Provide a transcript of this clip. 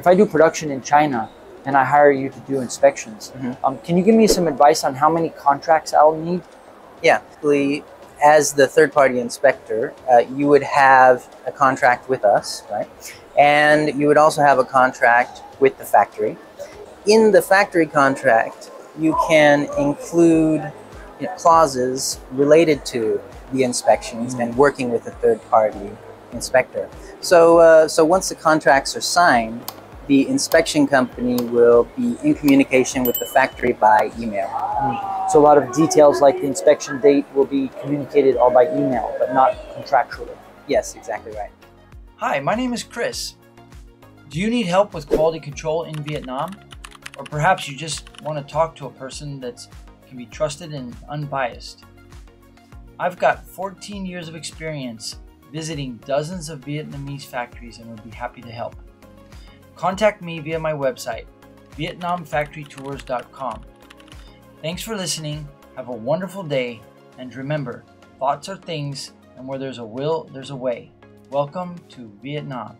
if I do production in China and I hire you to do inspections, Mhm. um, can you give me some advice on how many contracts I'll need? Yeah, as the third party inspector, uh, you would have a contract with us, right? And you would also have a contract with the factory. In the factory contract, you can include you know, clauses related to the inspections and working with a third party inspector. So, uh, so once the contracts are signed, the inspection company will be in communication with the factory by email. So a lot of details like the inspection date will be communicated all by email, but not contractually. Yes, exactly right. Hi, my name is Chris. Do you need help with quality control in Vietnam? Or perhaps you just want to talk to a person that can be trusted and unbiased? I've got 14 years of experience visiting dozens of Vietnamese factories and would be happy to help. Contact me via my website, vietnamfactorytours.com. Thanks for listening. Have a wonderful day. And remember, thoughts are things, and where there's a will, there's a way. Welcome to Vietnam.